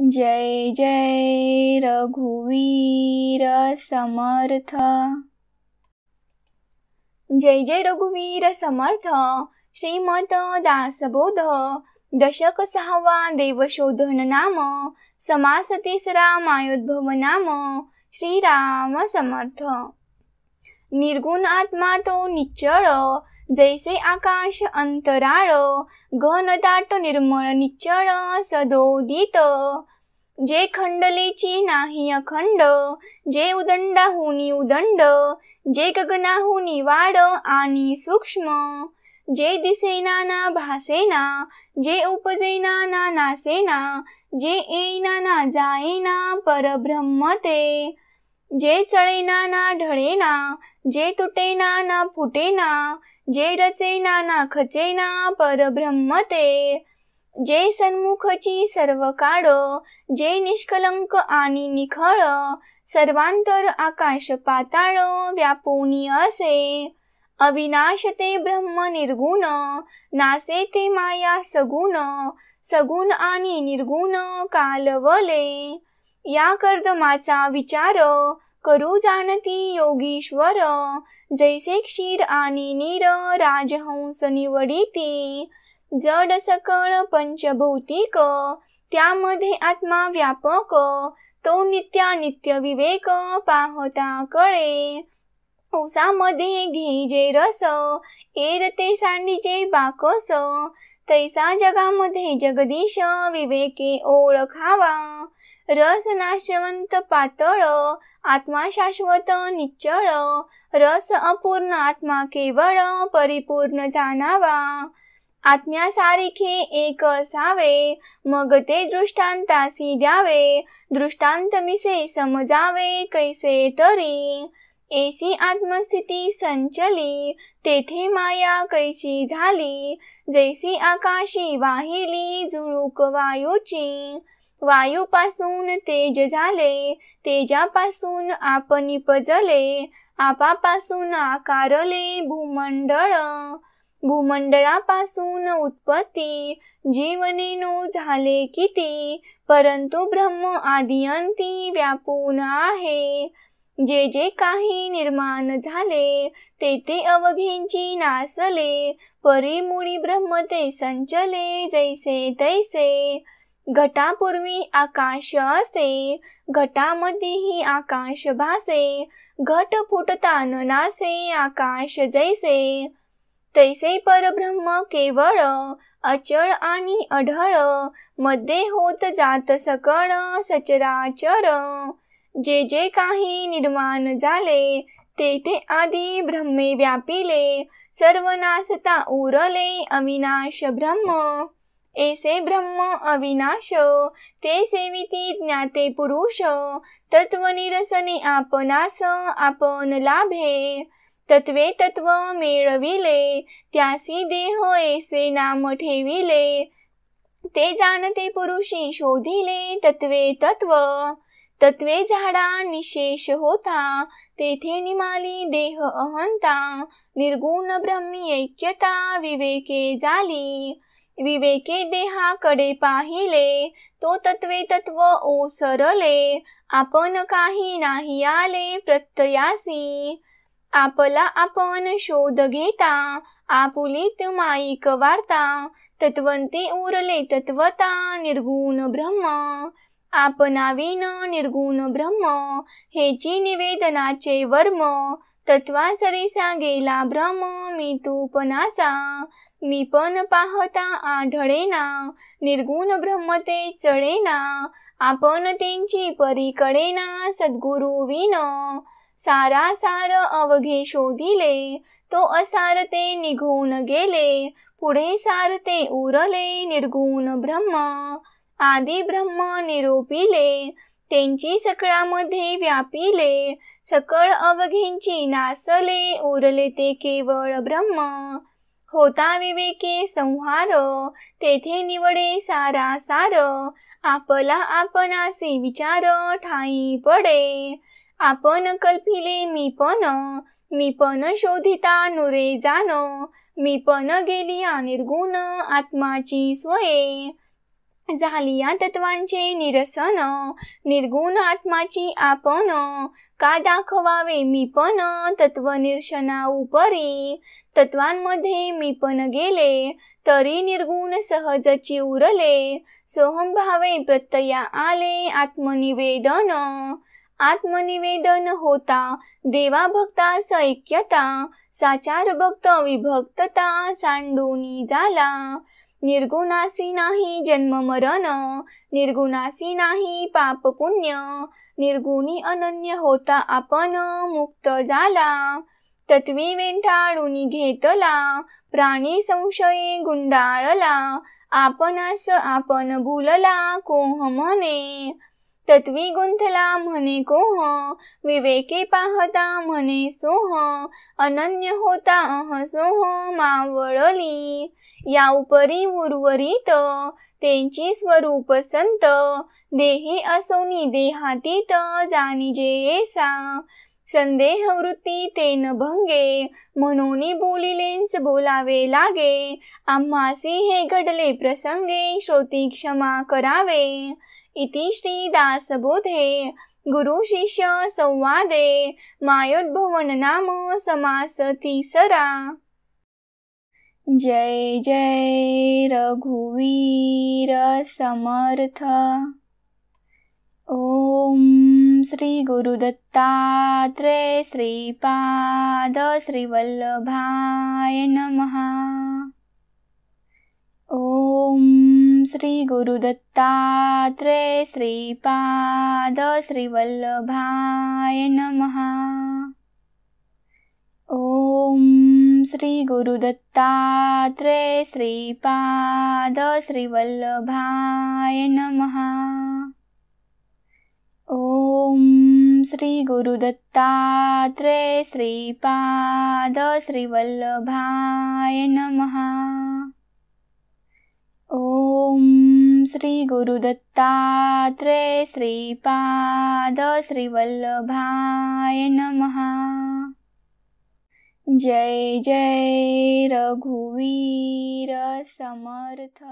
जय जय रघुवीर समर्थ। जय जय रघुवीर समर्थ। श्रीमत दासबोध। दशक सहावा देवशोधन नाम। समास तिसरा मायोद्भव नाम। श्रीराम समर्थ। निर्गुण आत्मा तो निच्चळ। जैसे आकाश अंतराळ घन दाट निर्मळ निच्चळ सदोदित. जे खंडलेची नाही अखंड जे उदंडाहुनी उदंड जे गगनाहुनी वाड आणि सूक्ष्म. जे दिसेना ना भासेना जे उपजेना ना नासेना जे येईना ना जायना परब्रह्म ते जे चळेना ना ढळेना जे तुटेना ना फुटेना जे रचेना ना खचेना परब्रह्म ते जे सन्मुखची सर्व काळ जे निष्कलंक आणि निखळ सर्वांतर आकाश पाताळ व्यापोनी असे। अविनाश ते ब्रह्म निर्गुण नासे ते माया सगुण सगुण आणि निर्गुण कालवले। या कर्दमाचा विचार करू जाणती योगीश्वर. जैसे क्षीर आणि नीर राजहंस निवडिती. जड सकळ पंचभौतिक. त्यामध्ये आत्मा व्यापक. तो नित्यानित्य विवेक पाहता कळे. ऊसामध्ये घे जे रस. एरते सांडीचे बाकस. तैसा जगामध्ये जगदीश विवेके ओळखावा. रस नाशवंत पातळ आत्मा शाश्वत निच्चळ. रस अपूर्ण आत्मा केवळ परिपूर्ण जाणावा. आत्म्यासारखे एक असावे मग ते दृष्टांतासी द्यावे. दृष्टांत मिसे समजावे कैसे तरी. एसी आत्मस्थिती संचली तेथे माया कैशी झाली. जैसी आकाशी वाहिली झुळूक वायूची वायूपासून तेज झाले तेजापासून आपण पजले आपापासून आकारले भूमंडळ. भूमंडळापासून उत्पत्ती जीवनेनो झाले किती परंतु ब्रह्म आदिअंती व्यापून आहे. जे जे काही निर्माण झाले ते ते अवघींची नासले परिमुळी ब्रह्म ते संचले जैसे तैसे. घटापूर्वी आकाश असे घटामध्येही आकाश भासे घट फुटता न नासे आकाश जैसे. तैसे परब्रह्म केवळ अचळ आणि अढळमध्ये होत जात सकळ सचराचर. जे जे काही निर्माण झाले ते ते आधी ब्रह्मे व्यापिले. सर्वनाशता उरले अविनाश ब्रह्म. एसे ब्रह्म अविनाश ते सेविती ज्ञाते पुरुष तत्व निरसने आपणास आपण लाभे तत्वे तत्व मेळविले त्यासी देह एसे नाम ठेविले ते जाणते पुरुषी शोधिले तत्वे तत्व तत्वे झाडा निशेष होता तेथे निमाली देह अहंता निर्गुण ब्रह्मी ऐक्यता विवेके झाली विवेके देहाकडे पाहिले तो तत्वे तत्व ओसरले आपण काही नाही आले प्रत्ययासी. आपला आपण शोध घेता आपुलीत माईक वार्ता तत्वंते उरले तत्वता निर्गुण ब्रह्म. आपणाविन निर्गुण ब्रह्म हेची निवेदनाचे वर्म तत्वाचरीसा गेला भ्रम मी तूपणाचा मी पण पाहता आढळेना निर्गुण ब्रह्म ते चढेना आपण त्यांची परीकडेना सद्गुरु विन सारा सार अवघे शोधिले तो असार ते निघून गेले. पुढे सार ते उरले निर्गुण ब्रह्म. आदि ब्रह्म निरोपिले. त्यांची सकळामध्ये व्यापिले सकळ अवघींची नासले उरले ते केवळ ब्रह्म. होता विवेके संहार तेथे निवडे सारा सार. आपला आपणासी विचार ठाई पडे. आपण कल्पिले मी पण मी पण शोधिता नुरे जाण. मी पण गेली निर्गुण आत्माची स्वये झाली या तत्वांचे निरसन निर्गुण आत्माची आपण का दाखवावे मी पण तत्व निरशना उपरी. तत्वांमध्ये मी पण गेले तरी निर्गुण सहजची उरले. सोहम भावे प्रत्यया आले आत्मनिवेदन. आत्मनिवेदन होता देवा भक्ता ऐक्यता साचार भक्त विभक्तता सांडूनी झाला. निर्गुणासी नाही जन्म मरण निर्गुणासी नाही पाप पुण्य निर्गुणी अनन्य होता आपण मुक्त झाला. तत्वी वेंठाळून घेतला प्राणी संशये गुंडाळला आपणास आपण भुलला कोह म्हणे. तत्वी गुंथला म्हणे कोह विवेके पाहता म्हणे सोह अनन्य होता अह सोह मावळली. या उपरी उर्वरित त्यांची स्वरूप संत देही असोनी देहातीत जाणीजे सा संदेह वृत्ती तेन भंगे म्हणून बोलिलेंच बोलावे लागे. आम्हासी हे घडले प्रसंगे श्रोती क्षमा करावे. इति श्रीदासबोधे गुरुशिष्यसंवादे संवादे मायोद्भवन नाम समास तिसरा जय जय रघुवीर समर्थ। ओम श्री गुरुदत्तात्रे श्रीपाद श्रीवल्लभाय नमः। ओम श्रीगुरुदत्तात्रे श्रीपाद श्रीवल्लभाय नमः। ॐ श्रीगुरुदत्तात्रे श्रीपाद श्रीवल्लभाय नमः। ॐ श्रीगुरुदत्तात्रे श्रीपाद श्रीवल्लभाय नमः। ओम श्री गुरुदत्तात्रेय श्रीपाद श्रीवल्लभाय नमः। जय जय रघुवीर समर्थ।